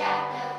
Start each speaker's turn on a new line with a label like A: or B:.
A: shadow.